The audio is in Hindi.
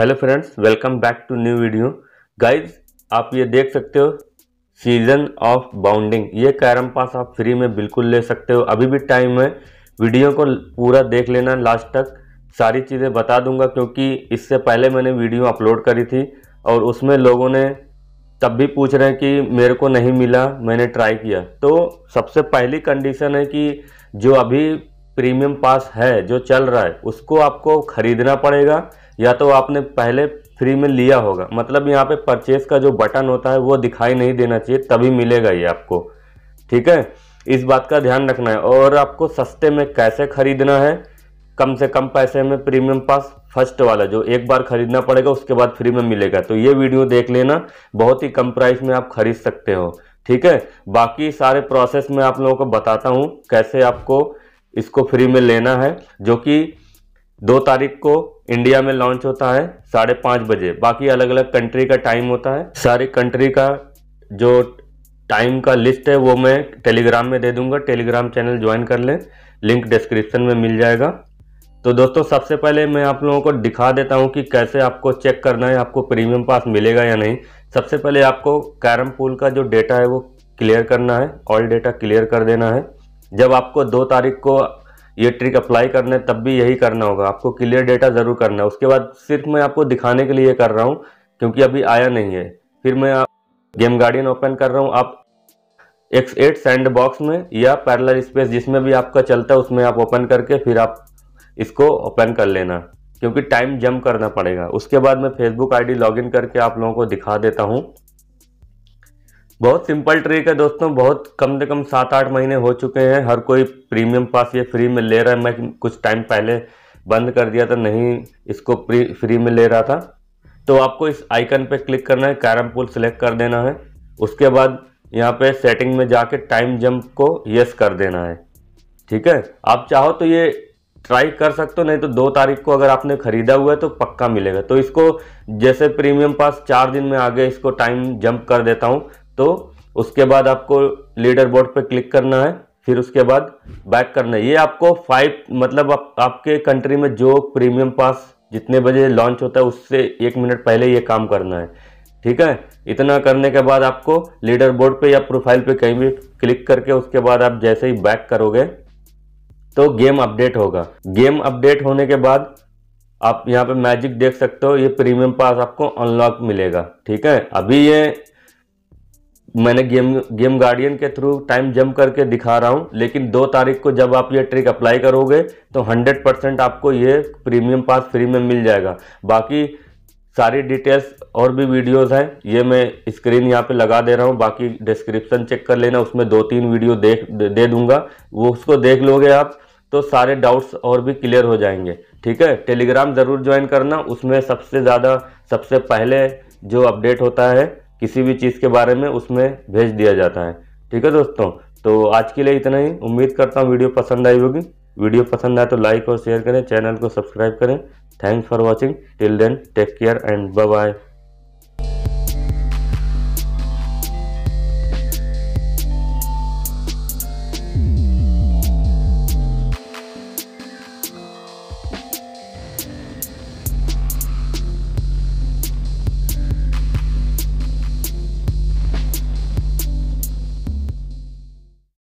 Hello friends, welcome back to new video. Guys आप ये देख सकते हो, सीज़न ऑफ़ बाउंडिंग। ये कैरम पास आप फ्री में बिल्कुल ले सकते हो। अभी भी टाइम है, वीडियो को पूरा देख लेना लास्ट तक। सारी चीज़ें बता दूँगा, क्योंकि इससे पहले मैंने वीडियो अपलोड करी थी, और उसमें लोगों ने तब भी पूछ रहे हैं कि मेरे को नहीं मिला, मैंने ट्राई किया। तो सबसे पहली कंडीशन है कि जो अभी प्रीमियम पास है, जो चल रहा है, उसको आपको खरीदना पड़ेगा। या तो आपने पहले फ्री में लिया होगा। मतलब यहाँ पे परचेज का जो बटन होता है, वो दिखाई नहीं देना चाहिए, तभी मिलेगा ये आपको। ठीक है? इस बात का ध्यान रखना है। और आपको सस्ते में कैसे खरीदना है? कम से कम पैसे में प्रीमियम पास फ़र्स्ट वाला जो एक बार खरीदना पड़ेगा, उसके बाद फ्री में मिलेगा। तो ये वीडियो देख लेना। बहुत ही कम प्राइस में आप खरीद सकते हो। ठीक है? बाकी सारे प्रोसेस में आप लोगों को बताता हूँ, कैसे आपको इसको फ्री में लेना है, जो कि दो तारीख को इंडिया में लॉन्च होता है, साढ़े पाँच बजे। बाकी अलग अलग कंट्री का टाइम होता है। सारी कंट्री का जो टाइम का लिस्ट है, वो मैं टेलीग्राम में दे दूँगा। टेलीग्राम चैनल ज्वाइन कर लें। लिंक डिस्क्रिप्शन में मिल जाएगा। तो दोस्तों, सबसे पहले मैं आप लोगों को दिखा देता हूँ कि कैसे आपको चेक करना है, आपको प्रीमियम पास मिलेगा या नहीं। सबसे पहले आपको कैरम पूल का जो डेटा है, वो क्लियर करना है। ऑल डेटा क्लियर कर देना है। जब आपको दो तारीख को ये ट्रिक अप्लाई करना है तब भी यही करना होगा। आपको क्लियर डेटा ज़रूर करना है। उसके बाद सिर्फ़ मैं आपको दिखाने के लिए कर रहा हूँ, क्योंकि अभी आया नहीं है। फिर मैं गेम गार्डियन ओपन कर रहा हूँ। आप एक्स एट सैंड बॉक्स में या पैरलर स्पेस जिसमें भी आपका चलता है, उसमें आप ओपन करके फिर आप इसको ओपन कर लेना, क्योंकि टाइम जम करना पड़ेगा। उसके बाद मैं फेसबुक आईडी लॉगिन करके आप लोगों को दिखा देता हूँ। बहुत सिंपल ट्रिक है दोस्तों, बहुत कम से कम सात आठ महीने हो चुके हैं। हर कोई प्रीमियम पास ये फ्री में ले रहा है। मैं कुछ टाइम पहले बंद कर दिया था, नहीं इसको फ्री में ले रहा था। तो आपको इस आइकन पे क्लिक करना है, कैरम पुल सेलेक्ट कर देना है। उसके बाद यहाँ पे सेटिंग में जाके टाइम जंप को यस कर देना है। ठीक है? आप चाहो तो ये ट्राई कर सकते हो, नहीं तो दो तारीख को अगर आपने खरीदा हुआ है तो पक्का मिलेगा। तो इसको जैसे प्रीमियम पास चार दिन में आगे इसको टाइम जंप कर देता हूँ। तो उसके बाद आपको लीडर बोर्ड पर क्लिक करना है फिर उसके बाद बैक करना है। ये आपको फाइव मतलब आप, आपके कंट्री में जो प्रीमियम पास जितने बजे लॉन्च होता है उससे एक मिनट पहले ये काम करना है। ठीक है? इतना करने के बाद आपको लीडर बोर्ड पे या प्रोफ़ाइल पे कहीं भी क्लिक करके उसके बाद आप जैसे ही बैक करोगे तो गेम अपडेट होगा। गेम अपडेट होने के बाद आप यहाँ पे मैजिक देख सकते हो ये प्रीमियम पास आपको अनलॉक मिलेगा। ठीक है? अभी ये मैंने गेम गेम गार्डियन के थ्रू टाइम जम करके दिखा रहा हूँ, लेकिन दो तारीख को जब आप ये ट्रिक अप्लाई करोगे तो 100 परसेंट आपको ये प्रीमियम पास फ्री में मिल जाएगा। बाकी सारी डिटेल्स और भी वीडियोस हैं, ये मैं स्क्रीन यहाँ पे लगा दे रहा हूँ, बाकी डिस्क्रिप्शन चेक कर लेना, उसमें दो तीन वीडियो देख, दे दूँगा, वो उसको देख लोगे आप तो सारे डाउट्स और भी क्लियर हो जाएँगे। ठीक है? टेलीग्राम ज़रूर ज्वाइन करना, उसमें सबसे ज़्यादा, सबसे पहले जो अपडेट होता है किसी भी चीज़ के बारे में उसमें भेज दिया जाता है। ठीक है दोस्तों? तो आज के लिए इतना ही। उम्मीद करता हूँ वीडियो पसंद आई होगी। वीडियो पसंद आए तो लाइक और शेयर करें, चैनल को सब्सक्राइब करें। Thanks for watching till then take care and bye bye